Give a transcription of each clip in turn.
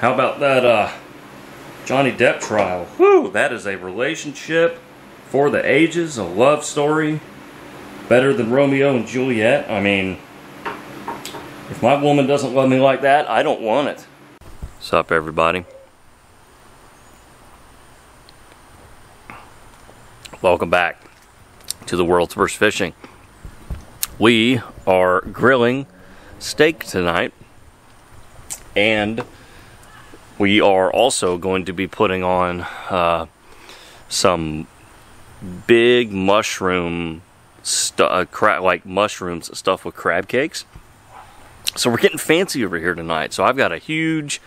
How about that uh, Johnny Depp trial? Whew, that is a relationship for the ages, a love story. Better than Romeo and Juliet. I mean, if my woman doesn't love me like that, I don't want it. What's up, everybody? Welcome back to the world's worst fishing. We are grilling steak tonight, and we are also going to be putting on uh, some big mushroom stuff, uh, like mushrooms stuff with crab cakes. So we're getting fancy over here tonight. So I've got a huge,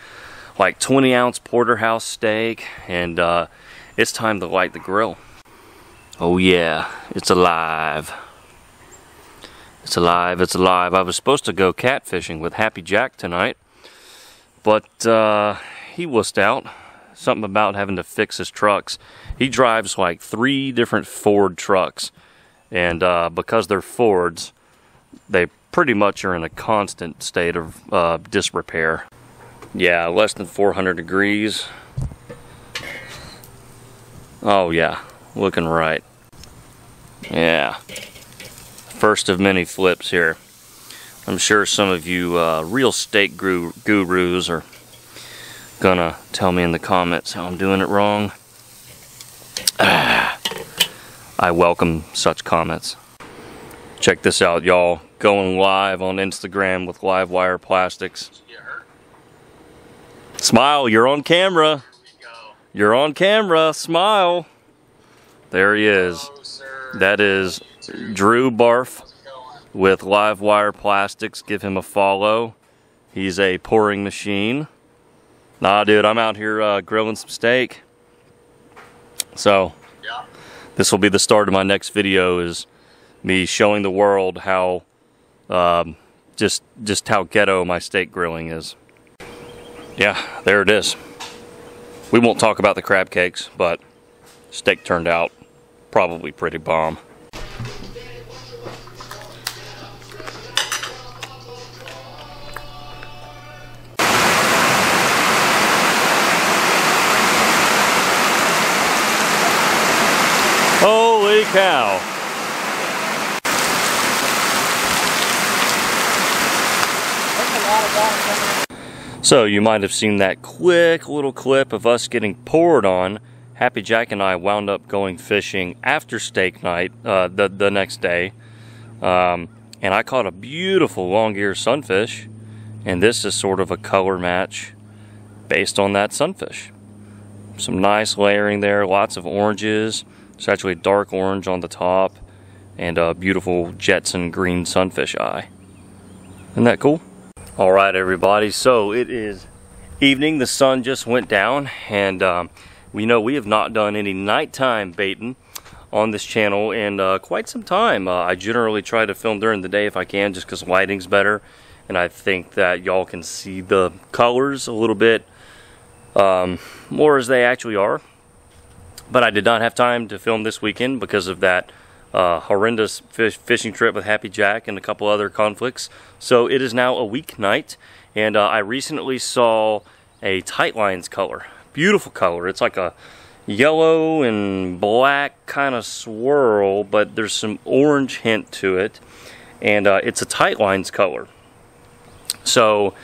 like 20 ounce porterhouse steak, and uh, it's time to light the grill. Oh yeah, it's alive. It's alive, it's alive. I was supposed to go catfishing with Happy Jack tonight, but uh, he wussed out. Something about having to fix his trucks. He drives like three different Ford trucks, and uh, because they're Fords, they pretty much are in a constant state of uh, disrepair. Yeah, less than 400 degrees. Oh yeah, Looking right. Yeah. First of many flips here. I'm sure some of you uh, real steak gurus are gonna tell me in the comments how I'm doing it wrong. Ah, I welcome such comments. Check this out, y'all. Going live on Instagram with Livewire Plastics. Smile, you're on camera. You're on camera. Smile. There he is. That is Drew Barf with Livewire Plastics. Give him a follow. He's a pouring machine. Nah, dude, I'm out here uh, grilling some steak. So, yeah. this will be the start of my next video is me showing the world how um, just just how ghetto my steak grilling is. Yeah, there it is. We won't talk about the crab cakes, but steak turned out probably pretty bomb. Cow. So you might have seen that quick little clip of us getting poured on Happy Jack and I wound up going fishing after steak night uh, the, the next day. Um, and I caught a beautiful long ear sunfish. And this is sort of a color match based on that sunfish. Some nice layering there, lots of oranges. It's actually dark orange on the top and a beautiful Jetson green sunfish eye. Isn't that cool? All right, everybody. So it is evening. The sun just went down and um, we know we have not done any nighttime baiting on this channel in uh, quite some time. Uh, I generally try to film during the day if I can just because lighting's better and I think that y'all can see the colors a little bit um, more as they actually are. But I did not have time to film this weekend because of that uh, horrendous fish fishing trip with Happy Jack and a couple other conflicts. So it is now a weeknight and uh, I recently saw a Tightlines color beautiful color. It's like a yellow and black kind of swirl, but there's some orange hint to it. And uh, it's a Tightlines color. So,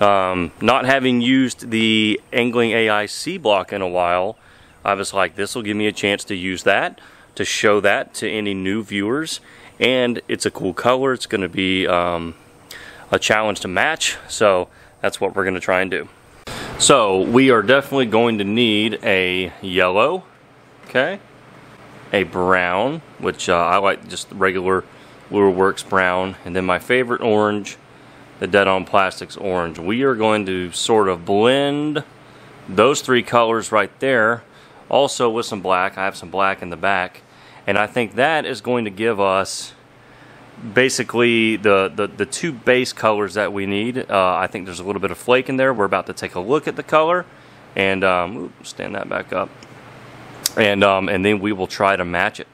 um, not having used the Angling AI C block in a while, I was like, this will give me a chance to use that, to show that to any new viewers. And it's a cool color. It's going to be um, a challenge to match. So, that's what we're going to try and do. So we are definitely going to need a yellow, okay, a brown, which uh, I like just regular Lure Works brown, and then my favorite orange, the Dead On Plastics orange. We are going to sort of blend those three colors right there, also with some black. I have some black in the back, and I think that is going to give us basically the, the, the two base colors that we need. Uh, I think there's a little bit of flake in there. We're about to take a look at the color and um, stand that back up. And, um, and then we will try to match it.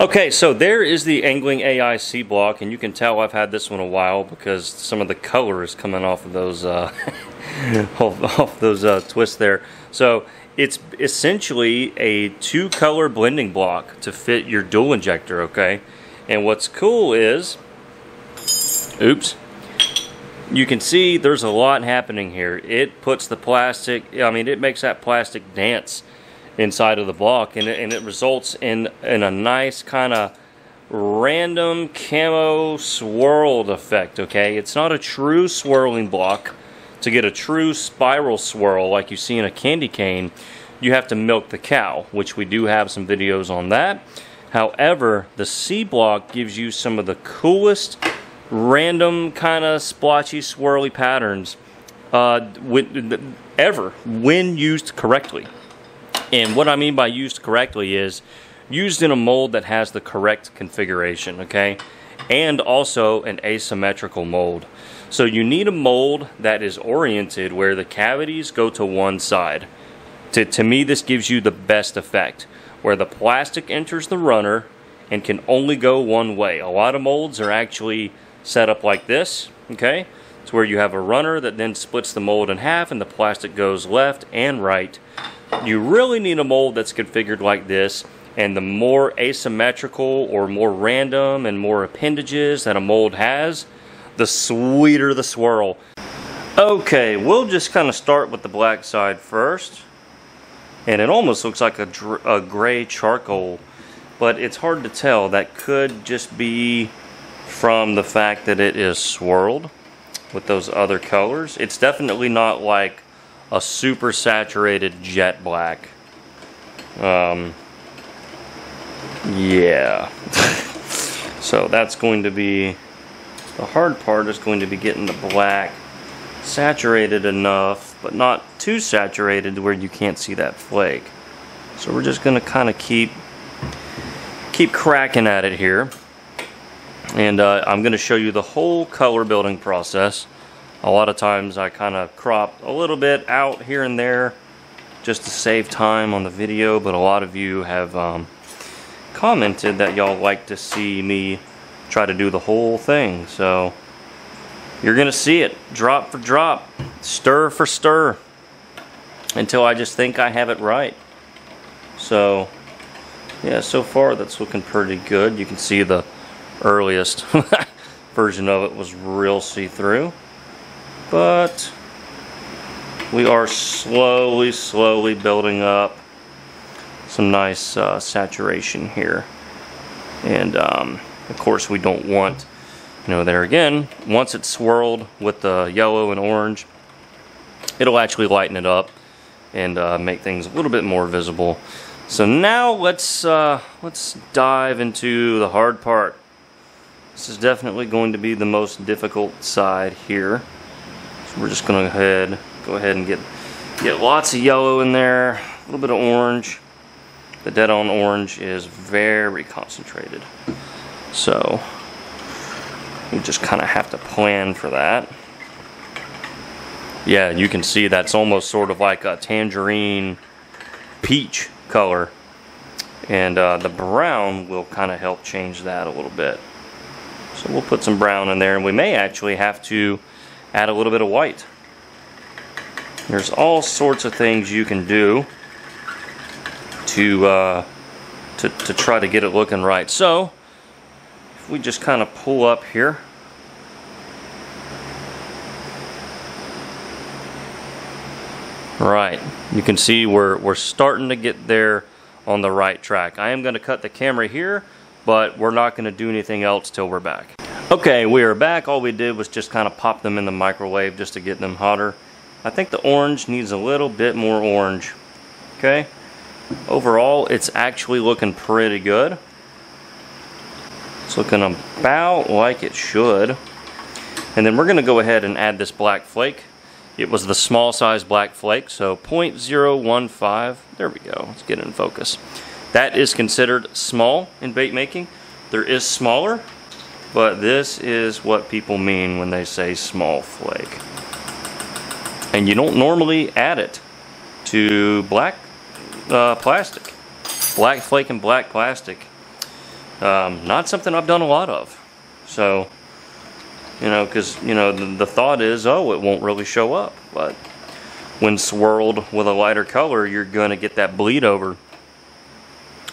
Okay, so there is the Angling AI C block, and you can tell I've had this one a while because some of the color is coming off of those uh, off, off, those uh, twists there. So it's essentially a two-color blending block to fit your dual injector. Okay, and what's cool is, oops, you can see there's a lot happening here. It puts the plastic, I mean, it makes that plastic dance inside of the block and it, and it results in, in a nice kind of random camo swirled effect, okay? It's not a true swirling block. To get a true spiral swirl like you see in a candy cane, you have to milk the cow, which we do have some videos on that. However, the C block gives you some of the coolest random kind of splotchy, swirly patterns uh, ever when used correctly. And what I mean by used correctly is used in a mold that has the correct configuration, okay? And also an asymmetrical mold. So you need a mold that is oriented where the cavities go to one side. To, to me, this gives you the best effect, where the plastic enters the runner and can only go one way. A lot of molds are actually set up like this, okay? It's where you have a runner that then splits the mold in half and the plastic goes left and right. You really need a mold that's configured like this and the more asymmetrical or more random and more appendages that a mold has, the sweeter the swirl. Okay, we'll just kind of start with the black side first. And it almost looks like a, a gray charcoal, but it's hard to tell. That could just be from the fact that it is swirled with those other colors. It's definitely not like a super saturated jet black. Um, yeah. so that's going to be, the hard part is going to be getting the black saturated enough, but not too saturated to where you can't see that flake. So we're just going to kind of keep, keep cracking at it here and uh, I'm going to show you the whole color building process. A lot of times I kind of crop a little bit out here and there just to save time on the video, but a lot of you have um, commented that y'all like to see me try to do the whole thing. So you're going to see it drop for drop, stir for stir, until I just think I have it right. So yeah, so far that's looking pretty good. You can see the earliest version of it was real see-through. But we are slowly, slowly building up some nice uh, saturation here. And um, of course we don't want, you know, there again, once it's swirled with the yellow and orange, it'll actually lighten it up and uh, make things a little bit more visible. So now let's uh, let's dive into the hard part. This is definitely going to be the most difficult side here. So we're just to go ahead, go ahead and get, get lots of yellow in there, a little bit of orange. The dead on orange is very concentrated. So you just kind of have to plan for that. Yeah, you can see that's almost sort of like a tangerine peach color. And uh, the brown will kind of help change that a little bit. So we'll put some brown in there and we may actually have to add a little bit of white. There's all sorts of things you can do to, uh, to, to try to get it looking right. So if we just kind of pull up here Right, you can see we're, we're starting to get there on the right track. I am going to cut the camera here but we're not going to do anything else till we're back. Okay, we are back. All we did was just kind of pop them in the microwave just to get them hotter. I think the orange needs a little bit more orange. Okay, overall it's actually looking pretty good. It's looking about like it should. And then we're going to go ahead and add this black flake. It was the small size black flake, so 0.015. There we go. Let's get it in focus. That is considered small in bait making. There is smaller, but this is what people mean when they say small flake. And you don't normally add it to black uh, plastic. Black flake and black plastic Um, not something I've done a lot of. So, you know, because, you know, the, the thought is, oh, it won't really show up. But when swirled with a lighter color, you're going to get that bleed over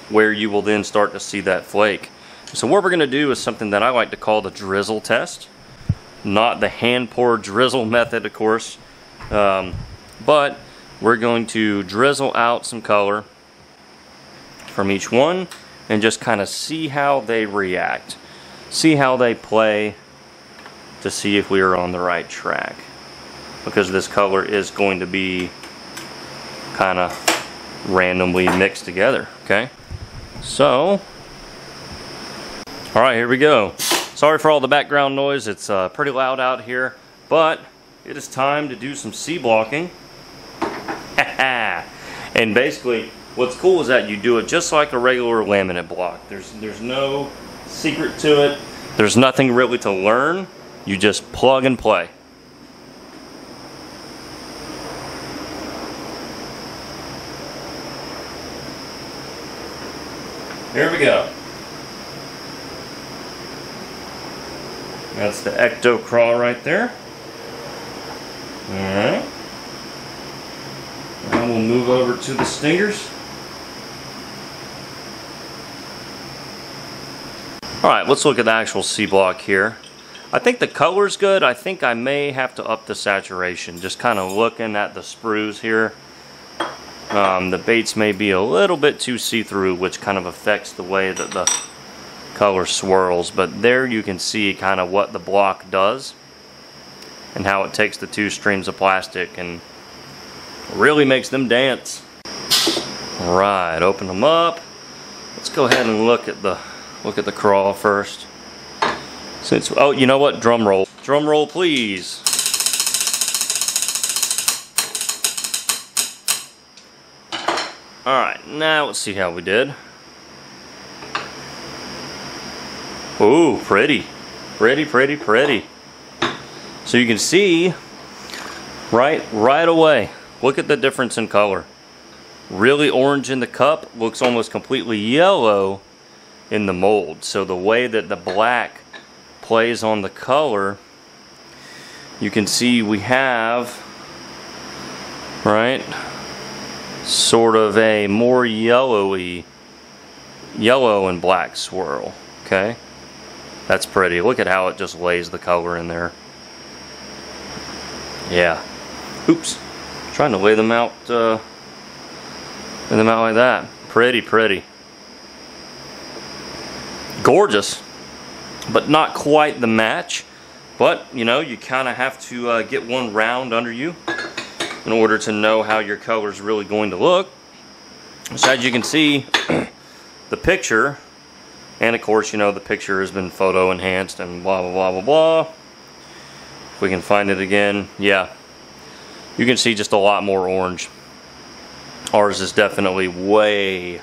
where you will then start to see that flake. So what we're going to do is something that I like to call the drizzle test. Not the hand pour drizzle method, of course. Um, but we're going to drizzle out some color from each one and just kind of see how they react. See how they play to see if we are on the right track. Because this color is going to be kind of randomly mixed together, okay? So, all right, here we go. Sorry for all the background noise. It's uh, pretty loud out here, but it is time to do some C blocking. and basically, what's cool is that you do it just like a regular laminate block. There's, there's no secret to it. There's nothing really to learn. You just plug and play. Here we go. That's the ecto craw right there. Alright. Now we'll move over to the stingers. Alright, let's look at the actual C block here. I think the color's good. I think I may have to up the saturation. Just kind of looking at the sprues here. Um, the baits may be a little bit too see-through, which kind of affects the way that the color swirls. But there you can see kind of what the block does and how it takes the two streams of plastic and really makes them dance. Right, open them up. Let's go ahead and look at the look at the crawl first. Since oh, you know what? Drum roll. Drum roll, please. Alright, now let's see how we did. Ooh, pretty. Pretty, pretty, pretty. So you can see right right away. Look at the difference in color. Really orange in the cup, looks almost completely yellow in the mold. So the way that the black plays on the color, you can see we have, right, sort of a more yellowy, yellow and black swirl, okay? That's pretty. Look at how it just lays the color in there. Yeah. Oops. Trying to lay them out, uh, lay them out like that. Pretty, pretty. Gorgeous, but not quite the match. But, you know, you kind of have to uh, get one round under you in order to know how your color is really going to look. So as you can see, the picture, and of course, you know, the picture has been photo enhanced and blah, blah, blah, blah, blah. If we can find it again, yeah. You can see just a lot more orange. Ours is definitely way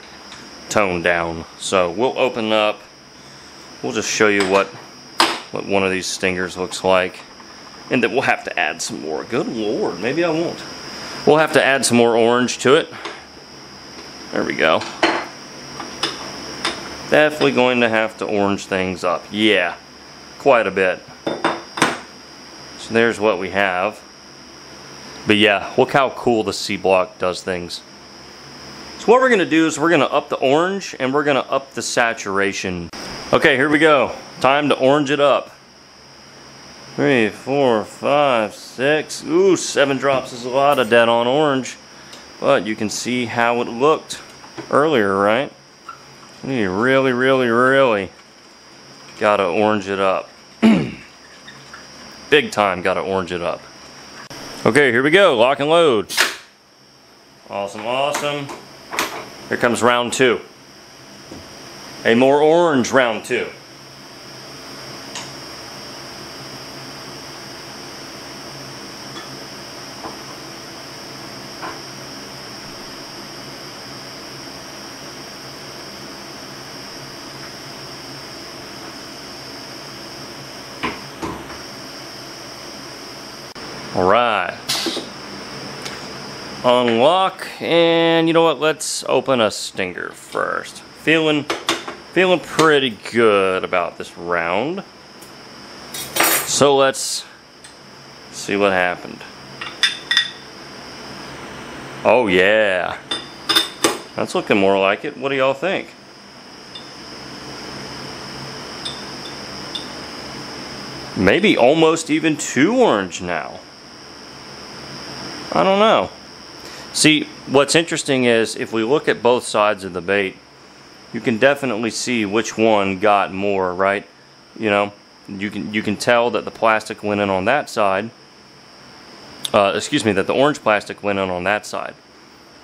toned down. So we'll open up, we'll just show you what, what one of these stingers looks like. And then we'll have to add some more. Good lord, maybe I won't. We'll have to add some more orange to it. There we go. Definitely going to have to orange things up. Yeah, quite a bit. So there's what we have. But yeah, look how cool the C block does things. So what we're to do is we're to up the orange and we're to up the saturation. Okay, here we go. Time to orange it up. Three, four, five, six. Ooh, seven drops is a lot of dead on orange. But you can see how it looked earlier, right? You really, really, really gotta orange it up. Big time gotta orange it up. Okay, here we go. Lock and load. Awesome, awesome. Here comes round two. A more orange round two. All right. And you know what? Let's open a stinger first. Feeling, feeling pretty good about this round. So let's see what happened. Oh yeah. That's looking more like it. What do y'all think? Maybe almost even too orange now. I don't know. See, what's interesting is if we look at both sides of the bait, you can definitely see which one got more, right? You know, you can you can tell that the plastic went in on that side. Uh, excuse me, that the orange plastic went in on that side,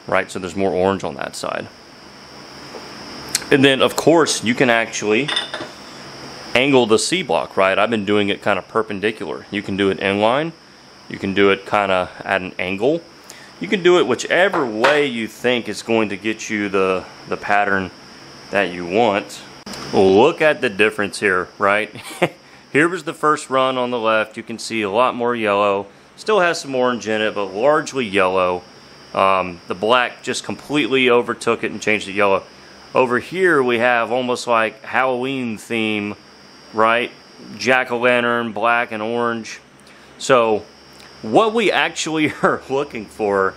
right? So there's more orange on that side. And then, of course, you can actually angle the C block, right? I've been doing it kind of perpendicular. You can do it inline. You can do it kind of at an angle. You can do it whichever way you think is going to get you the, the pattern that you want. look at the difference here, right? here was the first run on the left. You can see a lot more yellow. Still has some orange in it, but largely yellow. Um, the black just completely overtook it and changed it yellow. Over here we have almost like Halloween theme, right? Jack-o'-lantern, black and orange. So what we actually are looking for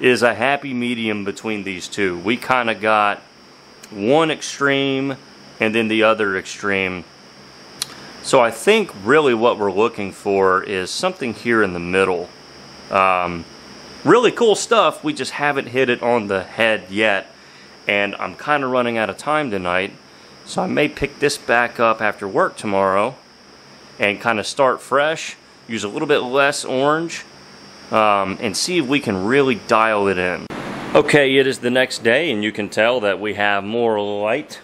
is a happy medium between these two. We kind of got one extreme and then the other extreme. So I think really what we're looking for is something here in the middle. Um, really cool stuff, we just haven't hit it on the head yet. And I'm kind of running out of time tonight, so I may pick this back up after work tomorrow and kind of start fresh, use a little bit less orange, um, and see if we can really dial it in. Okay, it is the next day and you can tell that we have more light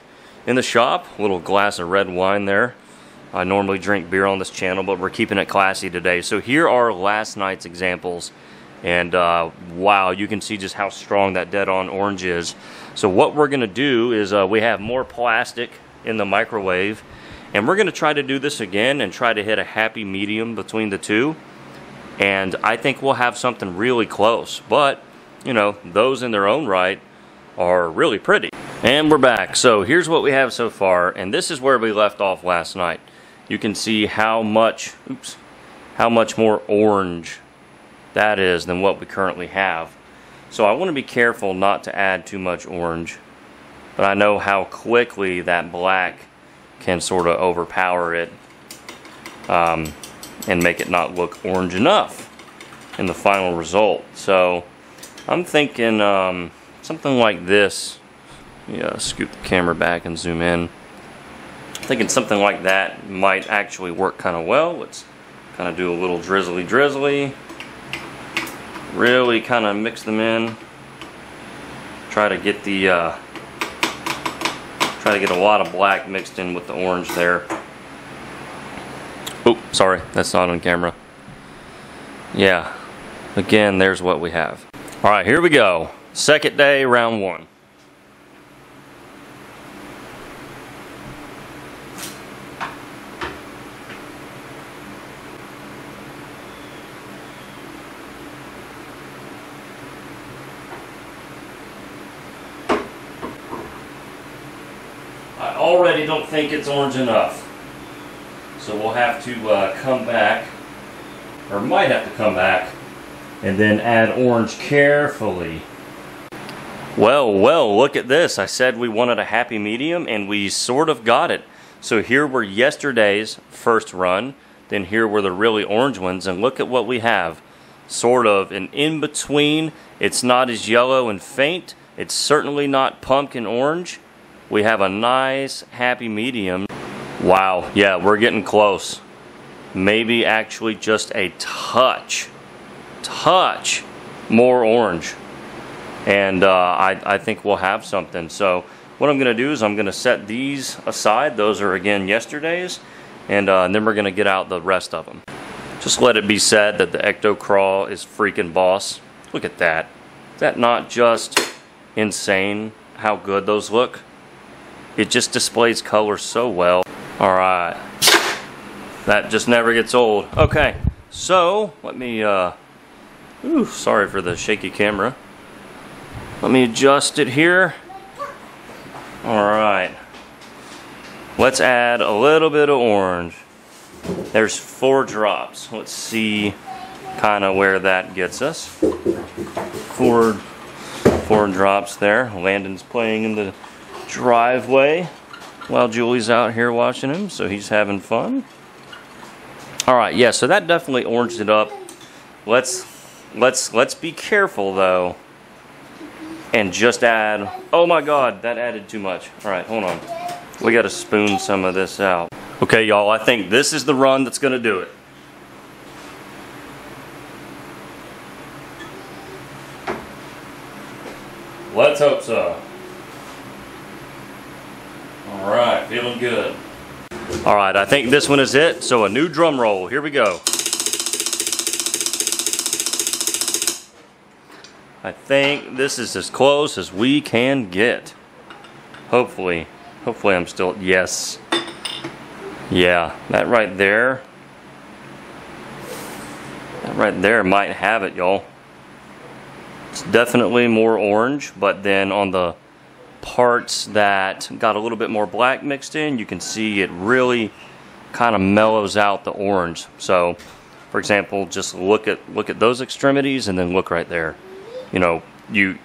in the shop. A little glass of red wine there. I normally drink beer on this channel, but we're keeping it classy today. So here are last night's examples. And uh, wow, you can see just how strong that dead on orange is. So what we're gonna do is uh, we have more plastic in the microwave and we're gonna try to do this again and try to hit a happy medium between the two. And I think we'll have something really close. But you know, those in their own right are really pretty. And we're back. So here's what we have so far, and this is where we left off last night. You can see how much, oops, how much more orange that is than what we currently have. So I want to be careful not to add too much orange, but I know how quickly that black can sort of overpower it um, and make it not look orange enough in the final result. So I'm thinking um, something like this. Yeah, scoop the camera back and zoom in. I'm Thinking something like that might actually work kind of well. Let's kind of do a little drizzly drizzly. Really kind of mix them in. Try to get the uh, try to get a lot of black mixed in with the orange there. Oh, sorry, that's not on camera. Yeah, again, there's what we have. All right, here we go. Second day, round one. I already don't think it's orange enough. So we'll have to uh, come back, or might have to come back and then add orange carefully. Well, well, look at this. I said we wanted a happy medium and we sort of got it. So here were yesterday's first run, then here were the really orange ones, and look at what we have. Sort of an in-between. It's not as yellow and faint. It's certainly not pumpkin orange. We have a nice happy medium. Wow, yeah, we're getting close. Maybe actually just a touch touch more orange. And uh, I, I think we'll have something. So what I'm going to do is I'm going to set these aside. Those are, again, yesterday's. And, uh, and then we're going to get out the rest of them. Just let it be said that the Ecto Craw is freaking boss. Look at that. Is that not just insane how good those look? It just displays color so well. Alright. That just never gets old. Okay. So, let me uh, Ooh, sorry for the shaky camera. Let me adjust it here. Alright. Let's add a little bit of orange. There's four drops. Let's see kind of where that gets us. Four, four drops there. Landon's playing in the driveway while Julie's out here watching him, so he's having fun. All right, yeah, so that definitely oranged it up. Let's let's let's be careful though, and just add. Oh my God, that added too much. All right, hold on. We got to spoon some of this out. Okay, y'all, I think this is the run that's going to do it. Let's hope so. All right, feeling good. All right, I think this one is it. So a new drum roll. Here we go. I think this is as close as we can get. Hopefully. Hopefully I'm still, yes. Yeah, that right there. That right there might have it, y'all. It's definitely more orange, but then on the parts that got a little bit more black mixed in, you can see it really kind of mellows out the orange. So, for example, just look at look at those extremities and then look right there. You know, you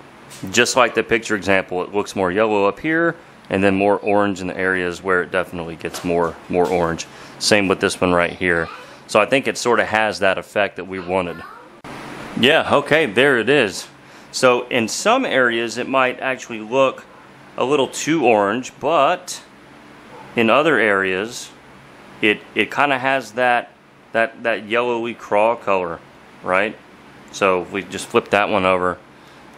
just like the picture example, it looks more yellow up here and then more orange in the areas where it definitely gets more more orange. Same with this one right here. So I think it sort of has that effect that we wanted. Yeah, okay, there it is. So in some areas it might actually look a little too orange, but in other areas it it kind of has that that that yellowy craw color, right? So if we just flip that one over,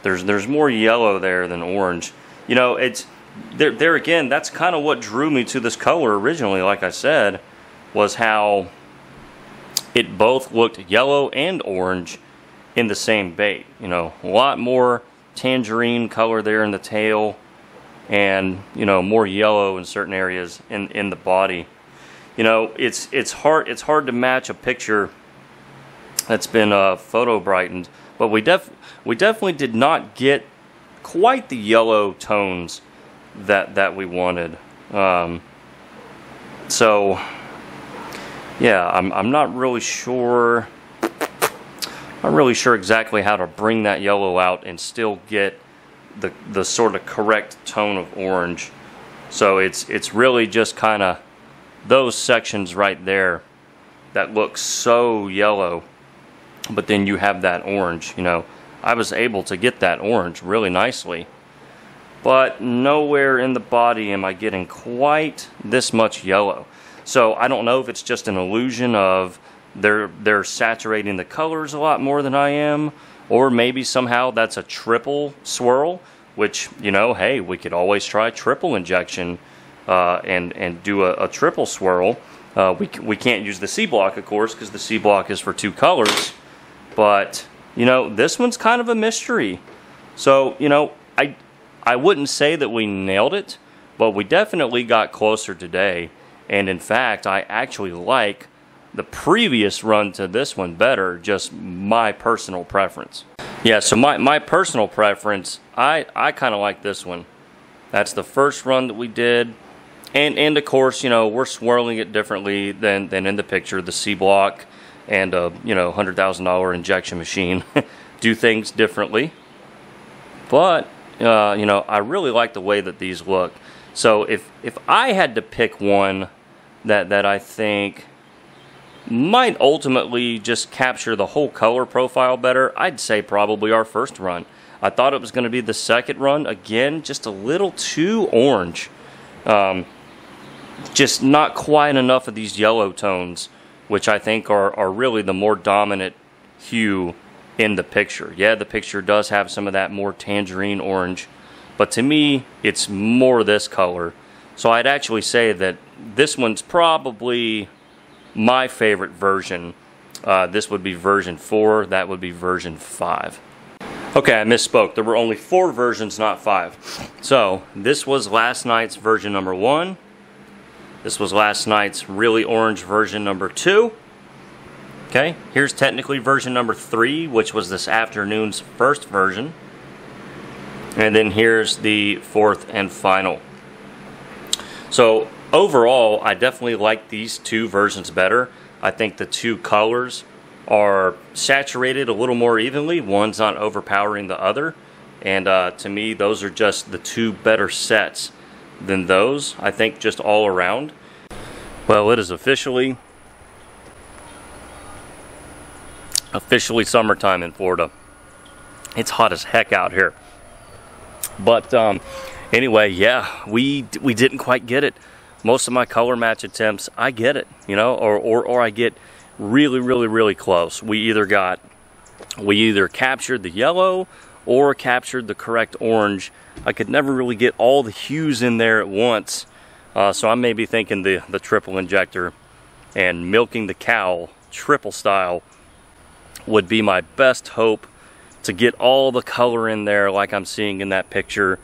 there's there's more yellow there than orange. You know, it's there, there again, that's kind of what drew me to this color originally, like I said, was how it both looked yellow and orange in the same bait. You know, a lot more tangerine color there in the tail and, you know, more yellow in certain areas in, in the body. You know, it's it's hard it's hard to match a picture that's been uh, photo brightened, but we def we definitely did not get quite the yellow tones that that we wanted. Um, so yeah, I'm I'm not really sure. I'm really sure exactly how to bring that yellow out and still get the the sort of correct tone of orange. So it's it's really just kind of those sections right there that look so yellow, but then you have that orange. You know, I was able to get that orange really nicely but nowhere in the body am I getting quite this much yellow. So I don't know if it's just an illusion of they're they're saturating the colors a lot more than I am, or maybe somehow that's a triple swirl, which you know, hey, we could always try triple injection uh, and and do a, a triple swirl. Uh, we we can't use the C block, of course, because the C block is for two colors. But you know, this one's kind of a mystery. So you know, I I wouldn't say that we nailed it, but we definitely got closer today. And in fact, I actually like the previous run to this one better, just my personal preference. Yeah, so my, my personal preference, I, I kind of like this one. That's the first run that we did. And, and of course, you know, we're swirling it differently than, than in the picture. The C block and a, you know, $100,000 injection machine do things differently. But uh, you know, I really like the way that these look. So if if I had to pick one that that I think might ultimately just capture the whole color profile better, I'd say probably our first run. I thought it was going to be the second run. Again, just a little too orange. Um, just not quite enough of these yellow tones, which I think are, are really the more dominant hue in the picture. Yeah, the picture does have some of that more tangerine orange, but to me, it's more this color. So I'd actually say that this one's probably my favorite version. Uh, this would be version 4, that would be version 5. Okay, I misspoke. There were only four versions, not five. So, this was last night's version number one. This was last night's really orange version number two. Okay, here's technically version number three, which was this afternoon's first version. And then here's the fourth and final. So overall, I definitely like these two versions better. I think the two colors are saturated a little more evenly. One's not overpowering the other. And uh, to me, those are just the two better sets than those, I think, just all around. Well, it is officially officially summertime in Florida. It's hot as heck out here. But um, anyway, yeah, we we didn't quite get it. Most of my color match attempts, I get it, you know, or or, or I get really, really, really close. We either got we either captured the yellow or captured the correct orange. I could never really get all the hues in there at once. Uh, so I may be thinking the, the triple injector and milking the cow triple style would be my best hope to get all the color in there like I'm seeing in that picture.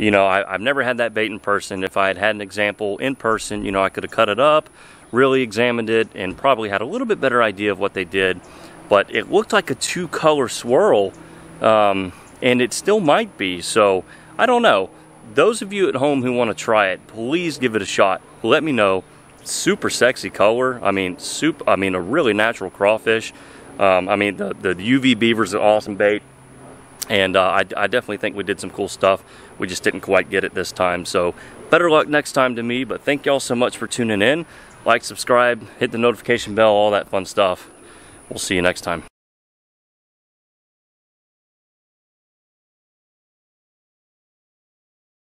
You know, I, have never had that bait in person. If I had had an example in person, you know, I could have cut it up, really examined it, and probably had a little bit better idea of what they did. But it looked like a two color swirl, um, and it still might be. So I don't know. Those of you at home who want to try it, please give it a shot. Let me know. Super sexy color. I mean, soup. I mean, a really natural crawfish. Um, I mean, the, the UV beaver's an awesome bait. And uh, I, I definitely think we did some cool stuff. We just didn't quite get it this time. So better luck next time to me. But thank y'all so much for tuning in. Like, subscribe, hit the notification bell, all that fun stuff. We'll see you next time.